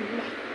mũ.